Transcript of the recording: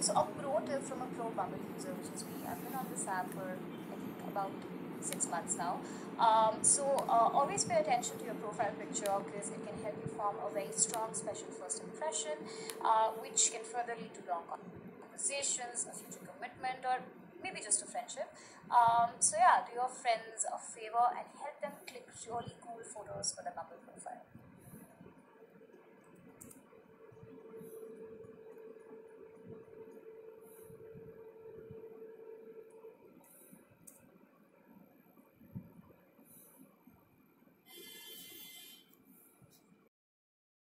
so a pro tip from a pro Bumble user, which is me. I've been on this app for I think about six months now. Um, so uh, always pay attention to your profile picture because it can help you form a very strong special first impression, uh, which can further lead to long conversations, a future commitment, or maybe just a friendship. Um, so yeah, do your friends a favor and help them click really cool photos for the Bumble.